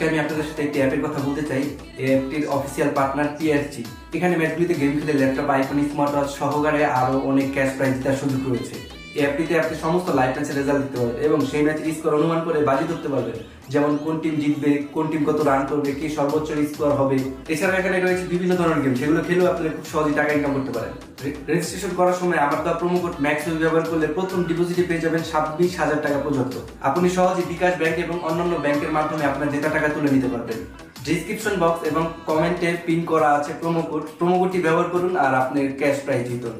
আজকে আমি আপনাদের সাথে একটি অ্যাপের কথা বলতে চাই। এই অ্যাপটির অফিসিয়াল পার্টনার টিআরসি এখানে ম্যাচগুলিতে গেম খেলে ল্যাপটপ আইফোন স্মার্ট ওয়াচ সহকারে আরও অনেক ক্যাশ প্রাইজ দেওয়ার সুযোগ রয়েছে। অ্যাপটিতে আপনি সমস্ত লাইফ ম্যাচের রেজাল্ট দিতে পারবেন এবং সেই ম্যাচের স্কোর অনুমান করে বাজি ধরতে পারবেন। যেমন কোন টিম জিতবে, কোন টিম কত রান করবে, কি সর্বোচ্চ স্কোর হবে। এছাড়া এখানে রয়েছে বিভিন্ন ধরনের গেম সেগুলো খেলেও আপনারা খুব টাকা ইনকাম করতে পারেন। রেজিস্ট্রেশন করার সময় আমার প্রোমো কোড ম্যাক্স ব্যবহার করলে প্রথম ডিপোজিটে পেয়ে যাবেন ছাব্বিশ হাজার টাকা পর্যন্ত। আপনি সহজেই বিকাশ ব্যাংক এবং অন্যান্য ব্যাংকের মাধ্যমে আপনার জেতা টাকা তুলে নিতে পারবেন। ডিসক্রিপশন বক্স এবং কমেন্টে পিন করা আছে প্রোমো কোড প্রোমো কোডটি ব্যবহার করুন আর আপনি ক্যাশ প্রাইজ জিতুন।